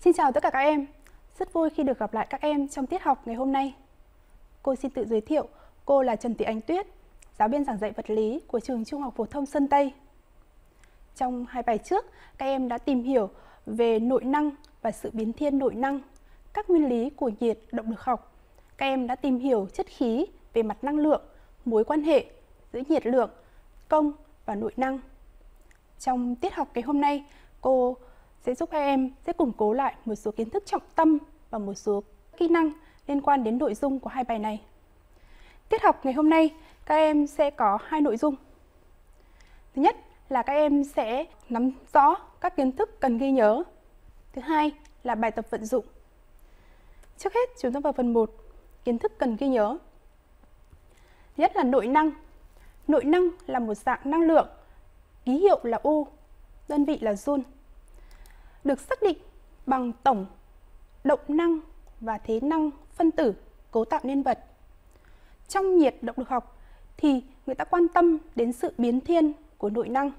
Xin chào tất cả các em. Rất vui khi được gặp lại các em trong tiết học ngày hôm nay. Cô xin tự giới thiệu, cô là Trần Thị Ánh Tuyết, giáo viên giảng dạy vật lý của trường Trung học phổ thông Sơn Tây. Trong hai bài trước, các em đã tìm hiểu về nội năng và sự biến thiên nội năng, các nguyên lý của nhiệt động lực học. Các em đã tìm hiểu chất khí về mặt năng lượng, mối quan hệ giữa nhiệt lượng, công và nội năng. Trong tiết học ngày hôm nay, cô sẽ giúp các em sẽ củng cố lại một số kiến thức trọng tâm và một số kỹ năng liên quan đến nội dung của hai bài này. Tiết học ngày hôm nay, các em sẽ có hai nội dung. Thứ nhất là các em sẽ nắm rõ các kiến thức cần ghi nhớ. Thứ hai là bài tập vận dụng. Trước hết, chúng ta vào phần 1, kiến thức cần ghi nhớ. Nhất là nội năng. Nội năng là một dạng năng lượng, ký hiệu là U, đơn vị là Joule được xác định bằng tổng động năng và thế năng phân tử cấu tạo nên vật. Trong nhiệt động lực học thì người ta quan tâm đến sự biến thiên của nội năng.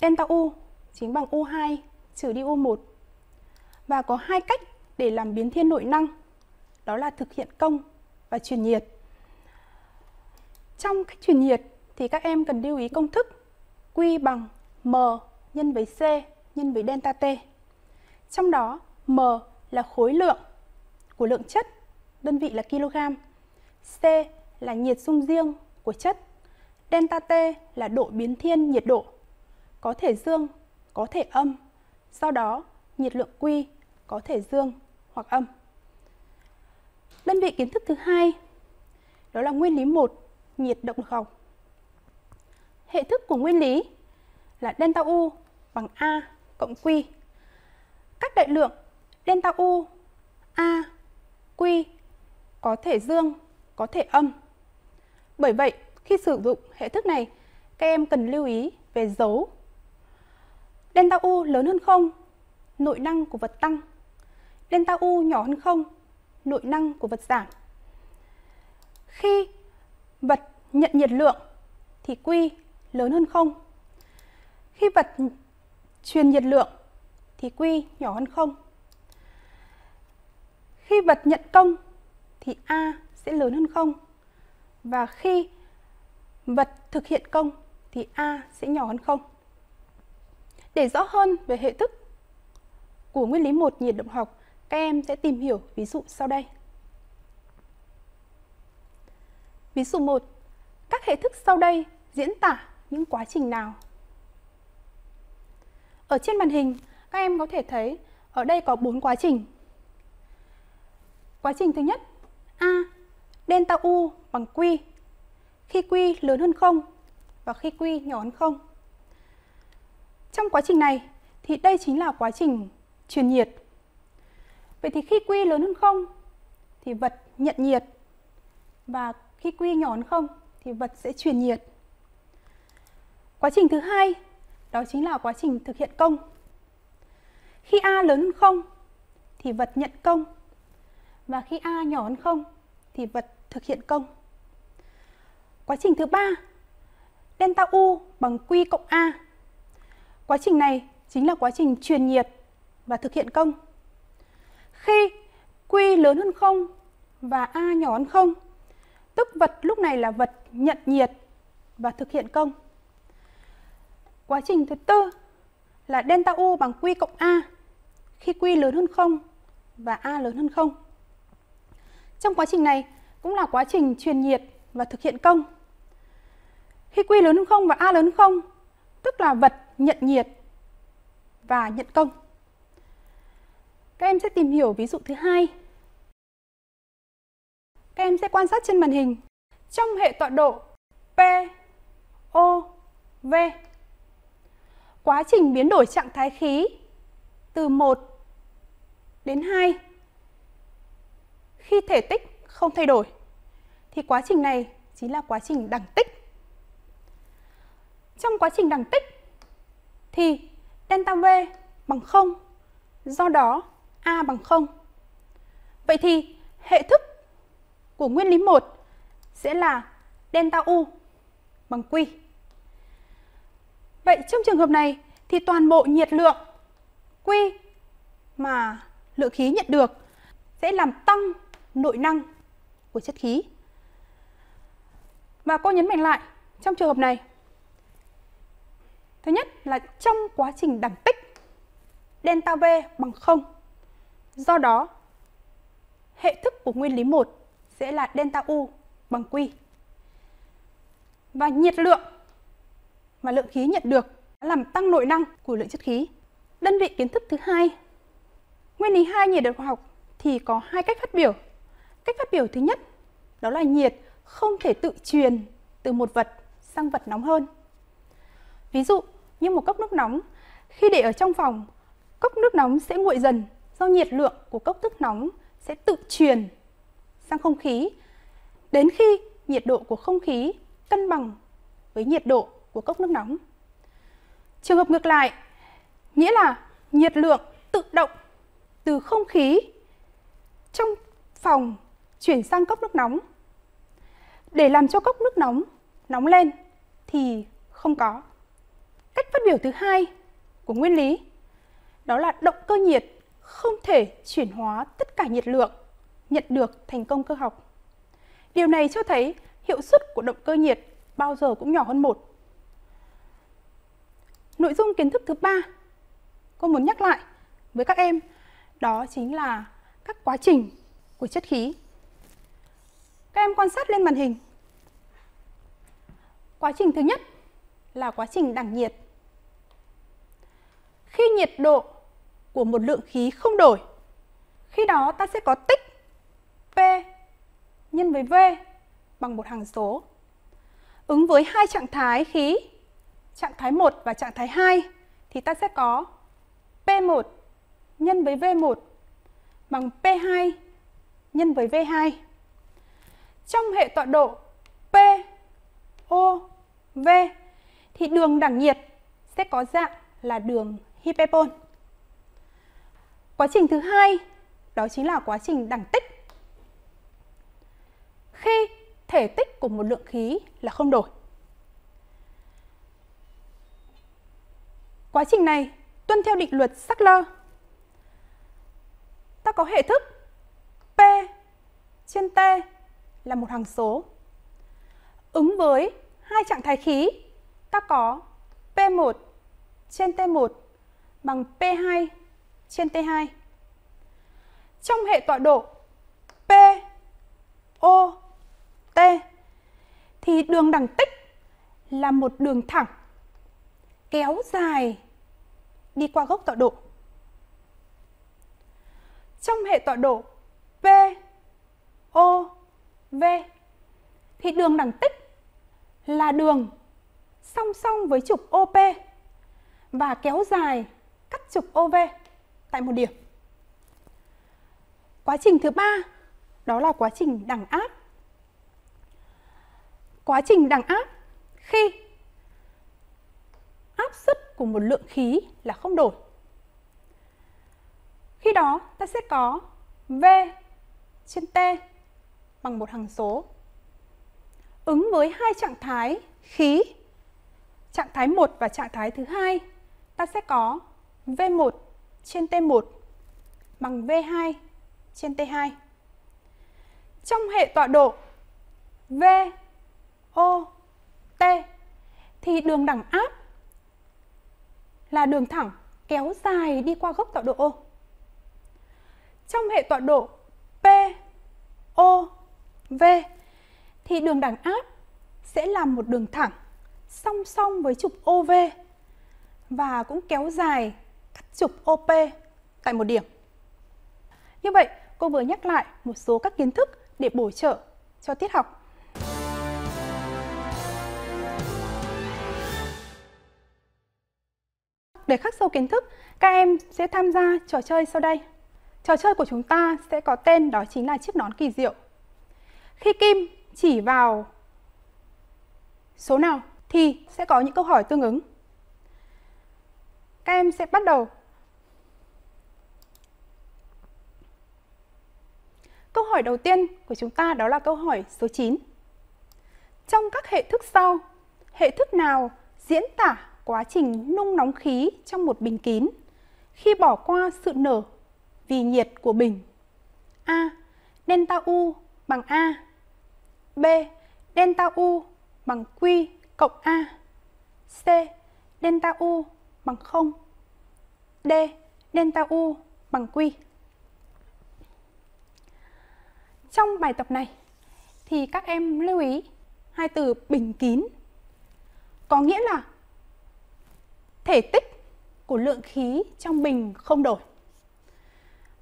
Delta U chính bằng U2 trừ đi U1. Và có hai cách để làm biến thiên nội năng, đó là thực hiện công và truyền nhiệt. Trong cách truyền nhiệt thì các em cần lưu ý công thức Q bằng M nhân với C nhân với delta T. Trong đó M là khối lượng của lượng chất, đơn vị là kg. C là nhiệt dung riêng của chất. Delta T là độ biến thiên nhiệt độ, có thể dương, có thể âm. Sau đó, nhiệt lượng Q có thể dương hoặc âm. Đơn vị kiến thức thứ hai đó là nguyên lý 1, nhiệt động lực học. Hệ thức của nguyên lý là delta U bằng A cộng Q. Các đại lượng delta U, A, Q có thể dương, có thể âm. Bởi vậy, khi sử dụng hệ thức này, các em cần lưu ý về dấu. Delta U lớn hơn 0, nội năng của vật tăng. Delta U nhỏ hơn 0, nội năng của vật giảm. Khi vật nhận nhiệt lượng thì Q lớn hơn 0. Khi vật truyền nhiệt lượng thì Q nhỏ hơn 0. Khi vật nhận công thì A sẽ lớn hơn 0. Và khi vật thực hiện công thì A sẽ nhỏ hơn 0. Để rõ hơn về hệ thức của nguyên lý một nhiệt động học, các em sẽ tìm hiểu ví dụ sau đây. Ví dụ 1. Các hệ thức sau đây diễn tả những quá trình nào? Ở trên màn hình, các em có thể thấy ở đây có bốn quá trình. Quá trình thứ nhất, A, delta U bằng Q. Khi Q lớn hơn 0 và khi Q nhỏ hơn 0. Trong quá trình này thì đây chính là quá trình truyền nhiệt. Vậy thì khi Q lớn hơn 0 thì vật nhận nhiệt và khi Q nhỏ hơn 0 thì vật sẽ truyền nhiệt. Quá trình thứ hai đó chính là quá trình thực hiện công. Khi A lớn hơn 0 thì vật nhận công và khi A nhỏ hơn 0 thì vật thực hiện công. Quá trình thứ ba delta U bằng Q cộng A. Quá trình này chính là quá trình truyền nhiệt và thực hiện công. Khi Q lớn hơn 0 và A nhỏ hơn 0, tức vật lúc này là vật nhận nhiệt và thực hiện công. Quá trình thứ tư là delta U bằng Q cộng A khi Q lớn hơn 0 và A lớn hơn 0. Trong quá trình này cũng là quá trình truyền nhiệt và thực hiện công. Khi Q lớn hơn 0 và A lớn hơn 0, tức là vật nhận nhiệt và nhận công. Các em sẽ tìm hiểu ví dụ thứ hai. Các em sẽ quan sát trên màn hình. Trong hệ tọa độ P, O, V quá trình biến đổi trạng thái khí từ 1 đến 2 khi thể tích không thay đổi thì quá trình này chính là quá trình đẳng tích. Trong quá trình đẳng tích thì delta V bằng 0, do đó A bằng 0. Vậy thì hệ thức của nguyên lý 1 sẽ là delta U bằng Q. Vậy trong trường hợp này thì toàn bộ nhiệt lượng Q mà lượng khí nhận được sẽ làm tăng nội năng của chất khí. Và cô nhấn mạnh lại, trong trường hợp này, thứ nhất là trong quá trình đẳng tích, delta V bằng 0. Do đó, hệ thức của nguyên lý 1 sẽ là delta U bằng Q. Và nhiệt lượng mà lượng khí nhận được làm tăng nội năng của lượng chất khí. Đơn vị kiến thức thứ hai, nguyên lý hai nhiệt độ khoa học thì có hai cách phát biểu. Cách phát biểu thứ nhất đó là nhiệt không thể tự truyền từ một vật sang vật nóng hơn. Ví dụ như một cốc nước nóng, khi để ở trong phòng, cốc nước nóng sẽ nguội dần do nhiệt lượng của cốc nước nóng sẽ tự truyền sang không khí đến khi nhiệt độ của không khí cân bằng với nhiệt độ của cốc nước nóng. Trường hợp ngược lại, nghĩa là nhiệt lượng tự động từ không khí trong phòng chuyển sang cốc nước nóng. Để làm cho cốc nước nóng nóng lên thì không có. Cách phát biểu thứ hai của nguyên lý đó là động cơ nhiệt không thể chuyển hóa tất cả nhiệt lượng nhận được thành công cơ học. Điều này cho thấy hiệu suất của động cơ nhiệt bao giờ cũng nhỏ hơn một. Nội dung kiến thức thứ ba cô muốn nhắc lại với các em đó chính là các quá trình của chất khí. Các em quan sát lên màn hình. Quá trình thứ nhất là quá trình đẳng nhiệt. Khi nhiệt độ của một lượng khí không đổi, khi đó ta sẽ có tích P nhân với V bằng một hằng số. Ứng với hai trạng thái khí, trạng thái 1 và trạng thái 2 thì ta sẽ có P1 nhân với V1 bằng P2 nhân với V2. Trong hệ tọa độ P, O, V thì đường đẳng nhiệt sẽ có dạng là đường hyperbol. Quá trình thứ hai đó chính là quá trình đẳng tích. Khi thể tích của một lượng khí là không đổi. Quá trình này tuân theo định luật Sackler. Ta có hệ thức P trên T là một hằng số. Ứng với hai trạng thái khí, ta có P1 trên T1 bằng P2 trên T2. Trong hệ tọa độ P, O, T thì đường đẳng tích là một đường thẳng kéo dài đi qua gốc tọa độ. Trong hệ tọa độ P, O, V thì đường đẳng tích là đường song song với trục OP và kéo dài cắt trục OV tại một điểm. Quá trình thứ ba đó là quá trình đẳng áp. Quá trình đẳng áp khi áp suất của một lượng khí là không đổi. Khi đó ta sẽ có V trên T bằng một hằng số. Ứng với hai trạng thái khí, trạng thái 1 và trạng thái thứ hai, ta sẽ có V1 trên T1 bằng V2 trên T2. Trong hệ tọa độ V, O, T thì đường đẳng áp là đường thẳng kéo dài đi qua gốc tọa độ O. Trong hệ tọa độ P, O, V thì đường đẳng áp sẽ là một đường thẳng song song với trục OV và cũng kéo dài cắt trục OP tại một điểm. Như vậy, cô vừa nhắc lại một số các kiến thức để bổ trợ cho tiết học. Để khắc sâu kiến thức, các em sẽ tham gia trò chơi sau đây. Trò chơi của chúng ta sẽ có tên đó chính là chiếc nón kỳ diệu. Khi Kim chỉ vào số nào thì sẽ có những câu hỏi tương ứng. Các em sẽ bắt đầu. Câu hỏi đầu tiên của chúng ta đó là câu hỏi số 9. Trong các hệ thức sau, hệ thức nào diễn tả quá trình nung nóng khí trong một bình kín khi bỏ qua sự nở vì nhiệt của bình. A. Delta U bằng A. B. Delta U bằng Q cộng A. C. Delta U bằng 0. D. Delta U bằng Q. Trong bài tập này thì các em lưu ý hai từ bình kín có nghĩa là thể tích của lượng khí trong bình không đổi.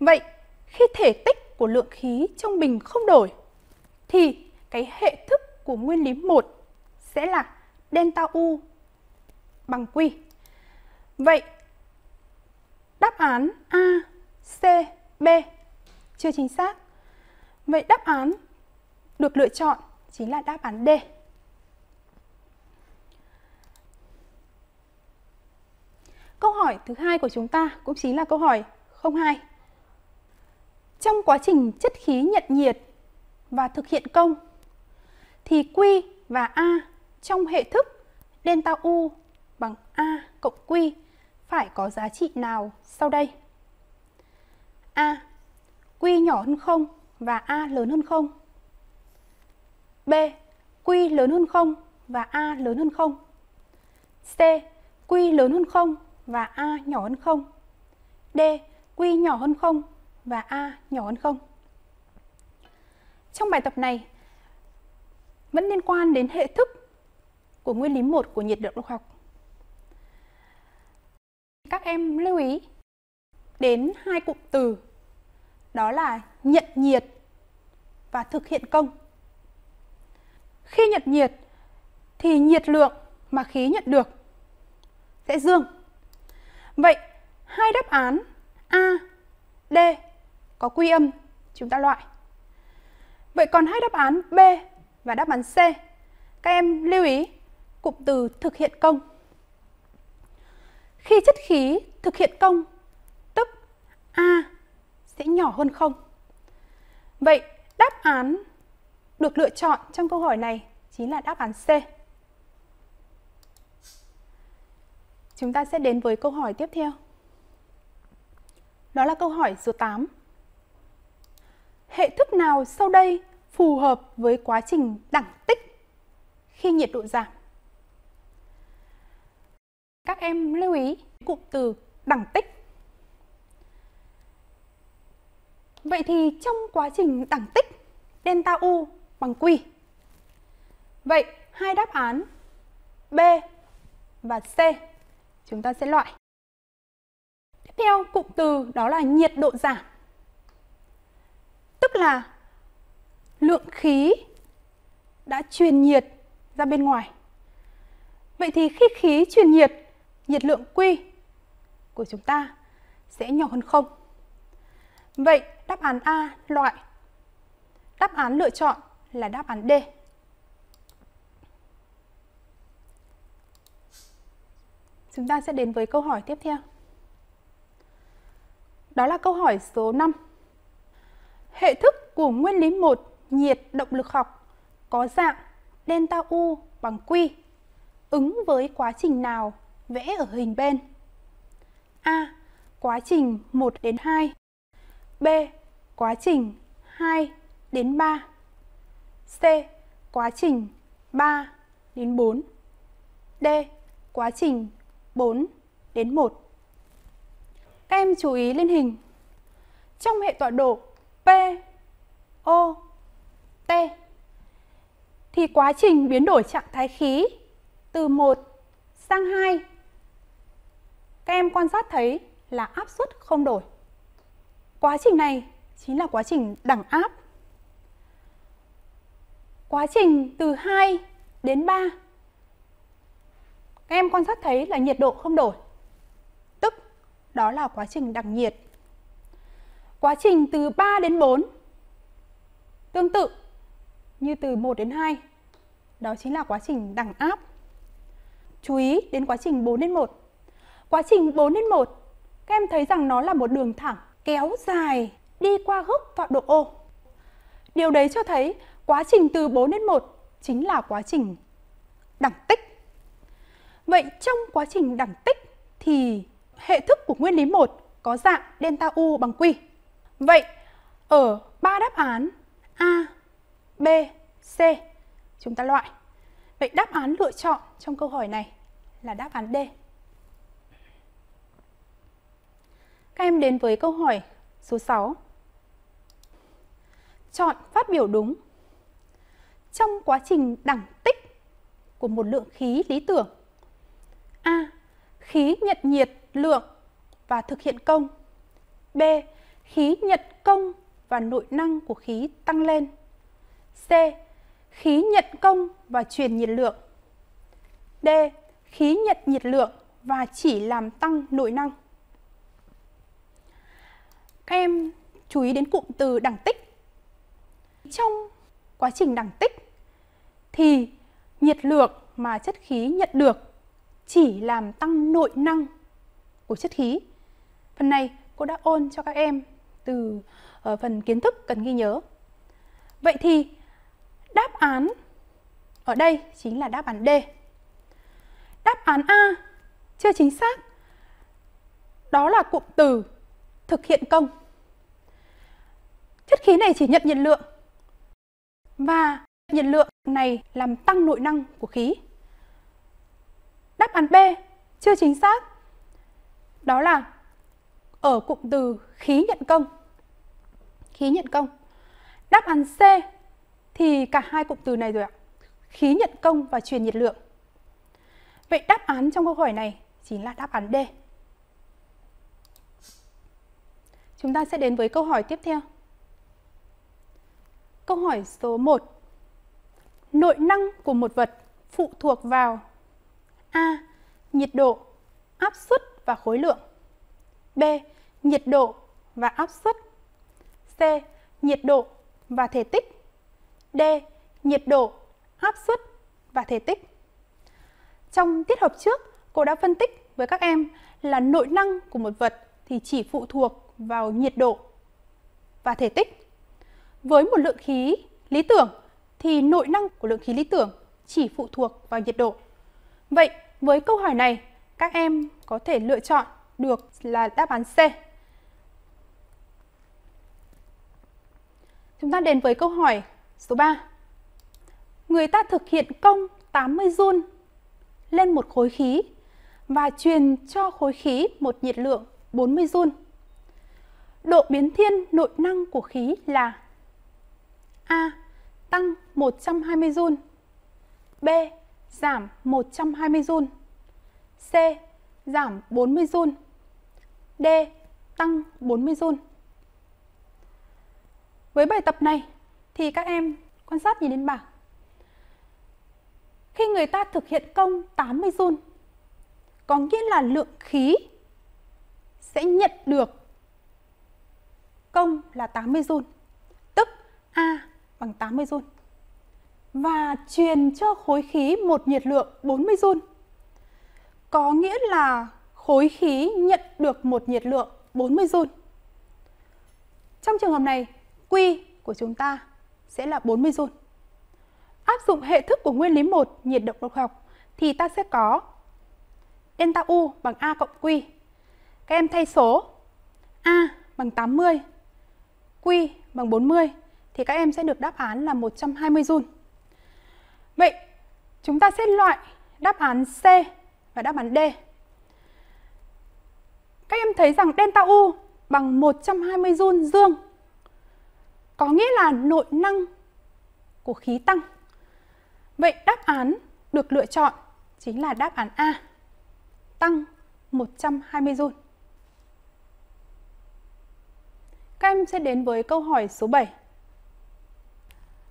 Vậy khi thể tích của lượng khí trong bình không đổi thì cái hệ thức của nguyên lý 1 sẽ là delta U bằng Q. Vậy đáp án A, C, B chưa chính xác. Vậy đáp án được lựa chọn chính là đáp án D. Câu hỏi thứ hai của chúng ta cũng chính là câu hỏi 02. Trong quá trình chất khí nhận nhiệt và thực hiện công, thì Q và A trong hệ thức delta U bằng A cộng Q phải có giá trị nào sau đây? A. Q nhỏ hơn 0 và A lớn hơn 0. B. Q lớn hơn 0 và A lớn hơn 0. C. Q lớn hơn 0 và A nhỏ hơn 0. D. Q nhỏ hơn 0 và A nhỏ hơn 0. Trong bài tập này, vẫn liên quan đến hệ thức của nguyên lý 1 của nhiệt động học. Các em lưu ý đến hai cụm từ, đó là nhận nhiệt và thực hiện công. Khi nhận nhiệt thì nhiệt lượng mà khí nhận được sẽ dương. Vậy hai đáp án A, D có quy âm chúng ta loại. Vậy còn hai đáp án B và đáp án C các em lưu ý cụm từ thực hiện công. Khi chất khí thực hiện công tức A sẽ nhỏ hơn không. Vậy đáp án được lựa chọn trong câu hỏi này chính là đáp án C. Chúng ta sẽ đến với câu hỏi tiếp theo. Đó là câu hỏi số 8. Hệ thức nào sau đây phù hợp với quá trình đẳng tích khi nhiệt độ giảm? Các em lưu ý cụm từ đẳng tích. Vậy thì trong quá trình đẳng tích, delta U bằng Q. Vậy hai đáp án B và C chúng ta sẽ loại. Tiếp theo cụm từ đó là nhiệt độ giảm. Tức là lượng khí đã truyền nhiệt ra bên ngoài. Vậy thì khi khí truyền nhiệt, nhiệt lượng Q của chúng ta sẽ nhỏ hơn không. Vậy đáp án A loại. Đáp án lựa chọn là đáp án D. Chúng ta sẽ đến với câu hỏi tiếp theo. Đó là câu hỏi số 5. Hệ thức của nguyên lý 1 nhiệt động lực học, có dạng delta U bằng Q, ứng với quá trình nào vẽ ở hình bên? A. Quá trình 1 đến 2 B. Quá trình 2 đến 3 C. Quá trình 3 đến 4 D. Quá trình 4 đến 1 Các em chú ý lên hình Trong hệ tọa độ P, O, T thì quá trình biến đổi trạng thái khí từ 1 sang 2 các em quan sát thấy là áp suất không đổi. Quá trình này chính là quá trình đẳng áp. Quá trình từ 2 đến 3 các em quan sát thấy là nhiệt độ không đổi. Tức đó là quá trình đặc nhiệt. Quá trình từ 3 đến 4 tương tự như từ 1 đến 2 đó chính là quá trình đẳng áp. Chú ý đến quá trình 4 đến 1. Quá trình 4 đến 1, các em thấy rằng nó là một đường thẳng kéo dài đi qua gốc tọa độ ô. Điều đấy cho thấy quá trình từ 4 đến 1 chính là quá trình đẳng tích. Vậy trong quá trình đẳng tích thì hệ thức của nguyên lý 1 có dạng delta U bằng Q. Vậy ở ba đáp án A, B, C chúng ta loại. Vậy đáp án lựa chọn trong câu hỏi này là đáp án D. Các em đến với câu hỏi số 6. Chọn phát biểu đúng. Trong quá trình đẳng tích của một lượng khí lý tưởng. A. Khí nhận nhiệt lượng và thực hiện công. B. Khí nhận công và nội năng của khí tăng lên. C. Khí nhận công và truyền nhiệt lượng. D. Khí nhận nhiệt lượng và chỉ làm tăng nội năng. Các em chú ý đến cụm từ đẳng tích. Trong quá trình đẳng tích thì nhiệt lượng mà chất khí nhận được chỉ làm tăng nội năng của chất khí. Phần này cô đã ôn cho các em từ uh, phần kiến thức cần ghi nhớ. Vậy thì đáp án ở đây chính là đáp án D. Đáp án A chưa chính xác. Đó là cụm từ thực hiện công. Chất khí này chỉ nhận nhiệt lượng và nhiệt lượng này làm tăng nội năng của khí. Đáp án B, chưa chính xác. Đó là ở cụm từ khí nhận công. Khí nhận công. Đáp án C thì cả hai cụm từ này rồi ạ. Khí nhận công và truyền nhiệt lượng. Vậy đáp án trong câu hỏi này chính là đáp án D. Chúng ta sẽ đến với câu hỏi tiếp theo. Câu hỏi số 1. Nội năng của một vật phụ thuộc vào A. Nhiệt độ, áp suất và khối lượng. B. Nhiệt độ và áp suất. C. Nhiệt độ và thể tích. D. Nhiệt độ, áp suất và thể tích. Trong tiết học trước, cô đã phân tích với các em là nội năng của một vật thì chỉ phụ thuộc vào nhiệt độ và thể tích. Với một lượng khí lý tưởng thì nội năng của lượng khí lý tưởng chỉ phụ thuộc vào nhiệt độ. Vậy với câu hỏi này, các em có thể lựa chọn được là đáp án C. Chúng ta đến với câu hỏi số 3. Người ta thực hiện công 80 joule lên một khối khí và truyền cho khối khí một nhiệt lượng 40 joule. Độ biến thiên nội năng của khí là A. Tăng 120 joule B. Giảm 120 joule C. Giảm 40 joule D. Tăng 40 joule Với bài tập này thì các em quan sát nhìn lên bảng khi người ta thực hiện công 80 joule có nghĩa là lượng khí sẽ nhận được công là 80 joule, tức A bằng 80 joule. Và truyền cho khối khí một nhiệt lượng 40 joule. Có nghĩa là khối khí nhận được một nhiệt lượng 40 joule. Trong trường hợp này, Q của chúng ta sẽ là 40 joule. Áp dụng hệ thức của nguyên lý 1 nhiệt động độc học thì ta sẽ có delta U bằng A cộng Q. Các em thay số A bằng 80, Q bằng 40 thì các em sẽ được đáp án là 120 joule. Vậy chúng ta sẽ loại đáp án C và đáp án D. Các em thấy rằng delta U bằng 120 joule dương có nghĩa là nội năng của khí tăng. Vậy đáp án được lựa chọn chính là đáp án A, tăng 120 joule. Các em sẽ đến với câu hỏi số 7.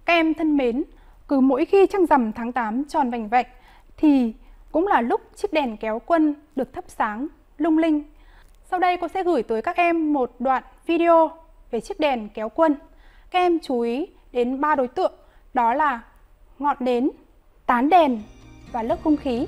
Các em thân mến, cứ mỗi khi trăng rằm tháng 8 tròn vành vạch thì cũng là lúc chiếc đèn kéo quân được thắp sáng, lung linh. Sau đây cô sẽ gửi tới các em một đoạn video về chiếc đèn kéo quân. Các em chú ý đến ba đối tượng đó là ngọn nến, tán đèn và lớp không khí.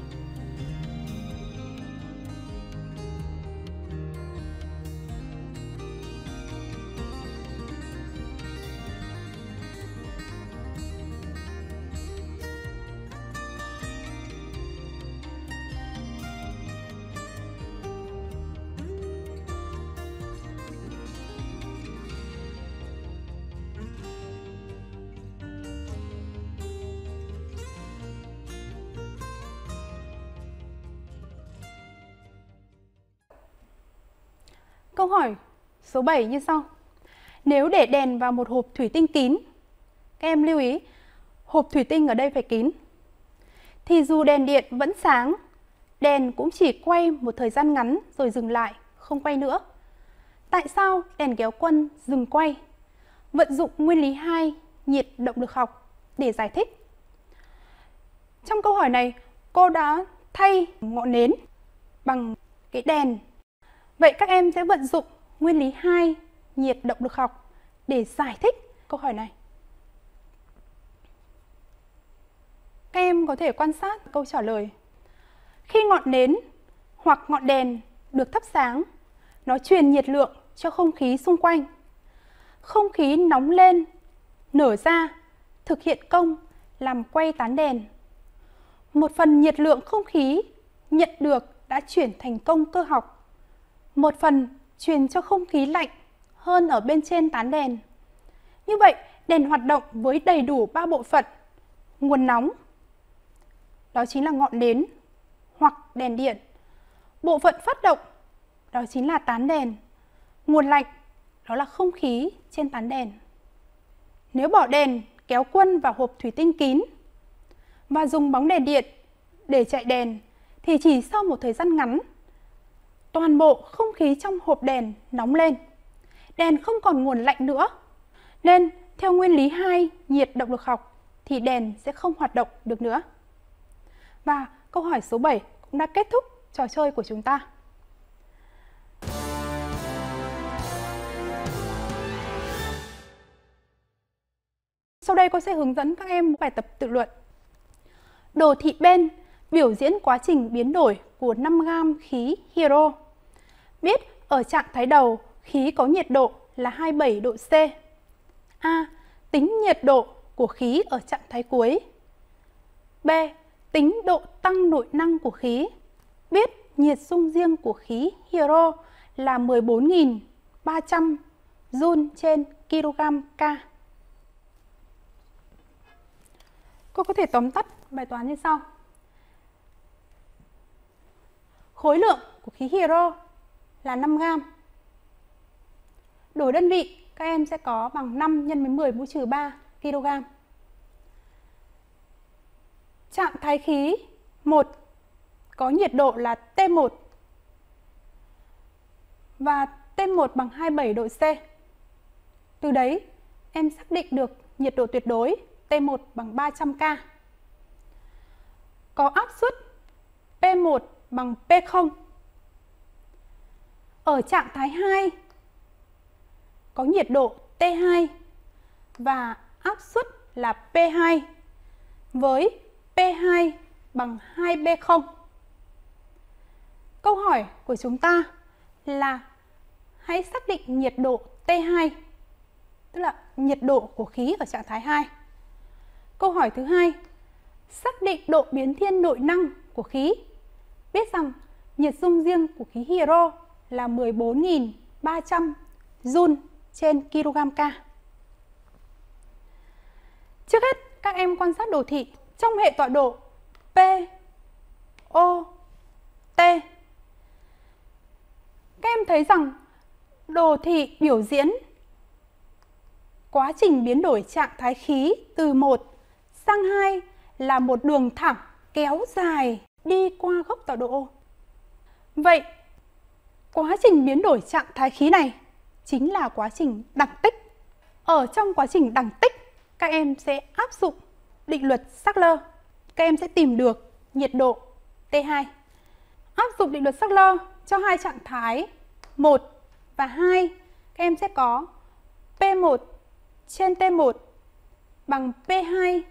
Câu hỏi số 7 như sau. Nếu để đèn vào một hộp thủy tinh kín, các em lưu ý, hộp thủy tinh ở đây phải kín, thì dù đèn điện vẫn sáng, đèn cũng chỉ quay một thời gian ngắn rồi dừng lại, không quay nữa. Tại sao đèn kéo quân dừng quay? Vận dụng nguyên lý 2 nhiệt động lực học để giải thích. Trong câu hỏi này, cô đã thay ngọn nến bằng cái đèn. Vậy các em sẽ vận dụng nguyên lý 2 nhiệt động lực học để giải thích câu hỏi này. Các em có thể quan sát câu trả lời. Khi ngọn nến hoặc ngọn đèn được thắp sáng, nó truyền nhiệt lượng cho không khí xung quanh. Không khí nóng lên, nở ra, thực hiện công làm quay tán đèn. Một phần nhiệt lượng không khí nhận được đã chuyển thành công cơ học. Một phần truyền cho không khí lạnh hơn ở bên trên tán đèn. Như vậy, đèn hoạt động với đầy đủ ba bộ phận. Nguồn nóng, đó chính là ngọn nến hoặc đèn điện. Bộ phận phát động, đó chính là tán đèn. Nguồn lạnh, đó là không khí trên tán đèn. Nếu bỏ đèn kéo quân vào hộp thủy tinh kín và dùng bóng đèn điện để chạy đèn thì chỉ sau một thời gian ngắn toàn bộ không khí trong hộp đèn nóng lên. Đèn không còn nguồn lạnh nữa. Nên, theo nguyên lý 2 nhiệt động lực học, thì đèn sẽ không hoạt động được nữa. Và câu hỏi số 7 cũng đã kết thúc trò chơi của chúng ta. Sau đây cô sẽ hướng dẫn các em bài tập tự luận. Đồ thị bên biểu diễn quá trình biến đổi của 5 gam khí hydro. Biết ở trạng thái đầu, khí có nhiệt độ là 27 độ C. A. Tính nhiệt độ của khí ở trạng thái cuối. B. Tính độ tăng nội năng của khí. Biết nhiệt dung riêng của khí hydro là 14.300 Joule trên kg K. Cô có thể tóm tắt bài toán như sau. Khối lượng của khí hydro là 5 gram. Đổi đơn vị, các em sẽ có bằng 5 x 10 mũ trừ 3 kg. Trạng thái khí 1 có nhiệt độ là T1 và T1 bằng 27 độ C. Từ đấy, em xác định được nhiệt độ tuyệt đối T1 bằng 300K. Có áp suất P1 bằng P0. Ở trạng thái 2 có nhiệt độ T2 và áp suất là P2 với P2 bằng 2B0. Câu hỏi của chúng ta là hãy xác định nhiệt độ T2, tức là nhiệt độ của khí ở trạng thái 2. Câu hỏi thứ hai, xác định độ biến thiên nội năng của khí. Biết rằng nhiệt dung riêng của khí hydro là 14.300 Joule trên kg K. Trước hết, các em quan sát đồ thị trong hệ tọa độ P, O, T. Các em thấy rằng đồ thị biểu diễn quá trình biến đổi trạng thái khí từ 1 sang 2 là một đường thẳng kéo dài đi qua góc tọa độ Vậy, quá trình biến đổi trạng thái khí này chính là quá trình đẳng tích. Ở trong quá trình đẳng tích, các em sẽ áp dụng định luật Sackler. Các em sẽ tìm được nhiệt độ T2. Áp dụng định luật Sackler cho hai trạng thái 1 và 2, các em sẽ có P1 trên T1 bằng P2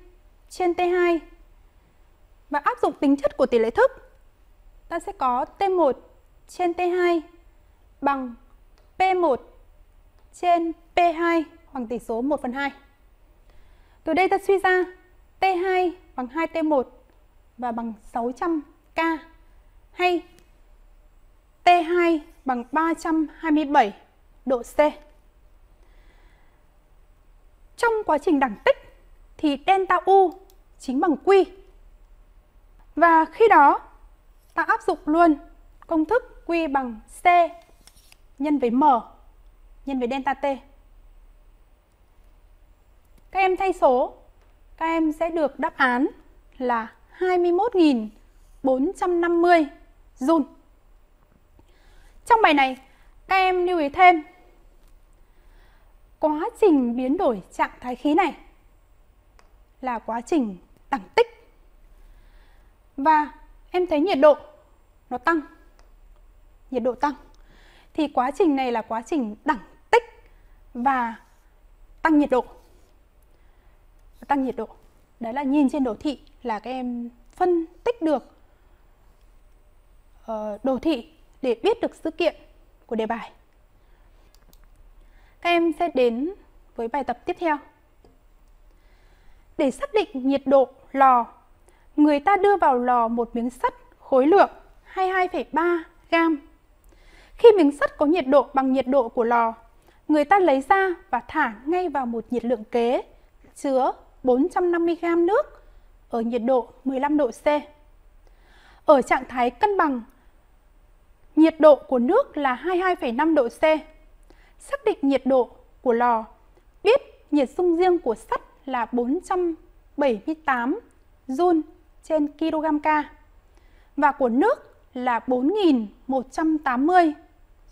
trên T2 và áp dụng tính chất của tỷ lệ thức ta sẽ có T1 trên T2 bằng P1 trên P2 bằng tỷ số 1 phần 2. Từ đây ta suy ra T2 bằng 2T1 và bằng 600K hay T2 bằng 327 độ C. Trong quá trình đẳng tích thì delta U chính bằng Q. Và khi đó ta áp dụng luôn công thức Q bằng C nhân với m nhân với delta t. Các em thay số, các em sẽ được đáp án là 21.450 joule. Trong bài này, các em lưu ý thêm quá trình biến đổi trạng thái khí này là quá trình đẳng tích. Và em thấy nhiệt độ nó tăng. Nhiệt độ tăng. Thì quá trình này là quá trình đẳng tích và tăng nhiệt độ. Tăng nhiệt độ. Đấy là nhìn trên đồ thị là các em phân tích được ờ, đồ thị để biết được sự kiện của đề bài. Các em sẽ đến với bài tập tiếp theo. Để xác định nhiệt độ lò, người ta đưa vào lò một miếng sắt khối lượng 22,3 gam. Khi miếng sắt có nhiệt độ bằng nhiệt độ của lò, người ta lấy ra và thả ngay vào một nhiệt lượng kế chứa 450 gam nước ở nhiệt độ 15 độ C. Ở trạng thái cân bằng, nhiệt độ của nước là 22,5 độ C. Xác định nhiệt độ của lò, biết nhiệt dung riêng của sắt là 478 Joule trên kg K và của nước là 4.180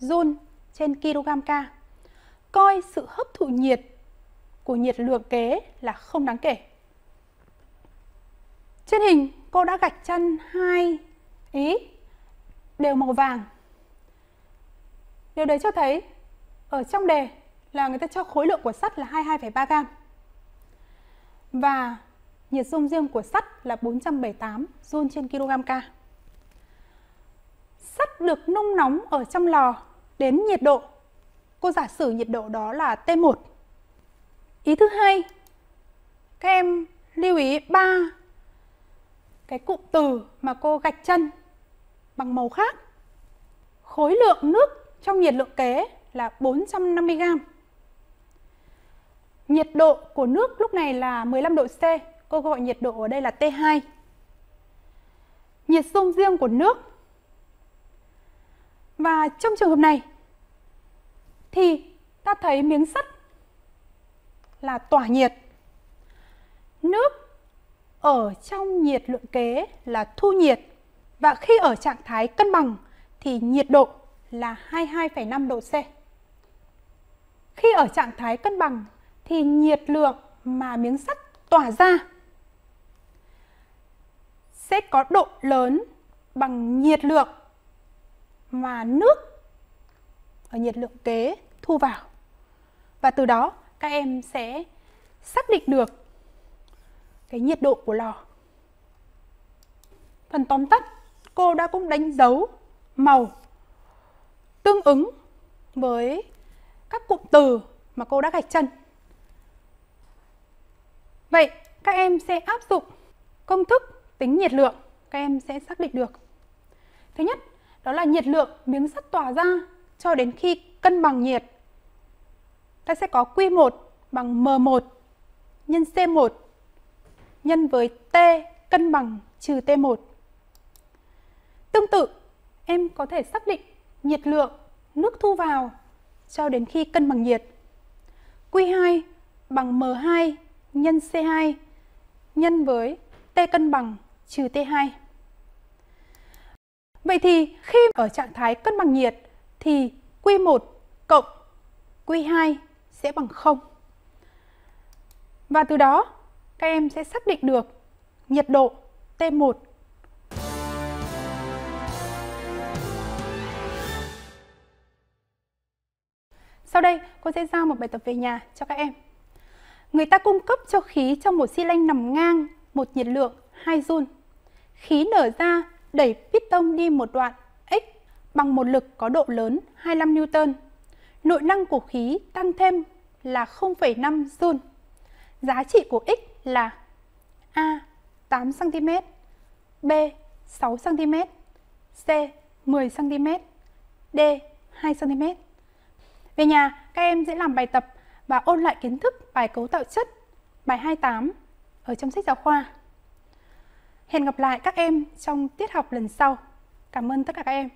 Joule trên kg K. Coi sự hấp thụ nhiệt của nhiệt lượng kế là không đáng kể. Trên hình cô đã gạch chân hai ý đều màu vàng. Điều đấy cho thấy ở trong đề là người ta cho khối lượng của sắt là 22,3 gam. Và nhiệt dung riêng của sắt là 478 Joule trên kg K. Sắt được nung nóng ở trong lò đến nhiệt độ. Cô giả sử nhiệt độ đó là T1. Ý thứ hai, các em lưu ý ba cái cụm từ mà cô gạch chân bằng màu khác. Khối lượng nước trong nhiệt lượng kế là 450 g. Nhiệt độ của nước lúc này là 15 độ C, cô gọi nhiệt độ ở đây là T2. Nhiệt dung riêng của nước. Và trong trường hợp này thì ta thấy miếng sắt là tỏa nhiệt. Nước ở trong nhiệt lượng kế là thu nhiệt và khi ở trạng thái cân bằng thì nhiệt độ là 22,5 độ C. Khi ở trạng thái cân bằng thì nhiệt lượng mà miếng sắt tỏa ra sẽ có độ lớn bằng nhiệt lượng mà nước ở nhiệt lượng kế thu vào. Và từ đó các em sẽ xác định được cái nhiệt độ của lò. Phần tóm tắt, cô đã cũng đánh dấu màu tương ứng với các cụm từ mà cô đã gạch chân. Vậy các em sẽ áp dụng công thức tính nhiệt lượng, các em sẽ xác định được. Thứ nhất, đó là nhiệt lượng miếng sắt tỏa ra cho đến khi cân bằng nhiệt. Ta sẽ có Q1 bằng M1 nhân C1 nhân với T cân bằng trừ T1. Tương tự, em có thể xác định nhiệt lượng nước thu vào cho đến khi cân bằng nhiệt. Q2 bằng M2 nhân C2 nhân với T cân bằng trừ T2. Vậy thì khi ở trạng thái cân bằng nhiệt thì Q1 cộng Q2 sẽ bằng 0. Và từ đó các em sẽ xác định được nhiệt độ T1 Sau đây, cô sẽ giao một bài tập về nhà cho các em. Người ta cung cấp cho khí trong một xi lanh nằm ngang một nhiệt lượng 2 Joule. Khí nở ra đẩy piston đi một đoạn x bằng một lực có độ lớn 25 Newton. Nội năng của khí tăng thêm là 0,5 Joule. Giá trị của x là A 8 cm, B 6 cm, C 10 cm, D 2 cm. Về nhà, các em sẽ làm bài tập và ôn lại kiến thức bài cấu tạo chất bài 28 ở trong sách giáo khoa. Hẹn gặp lại các em trong tiết học lần sau. Cảm ơn tất cả các em.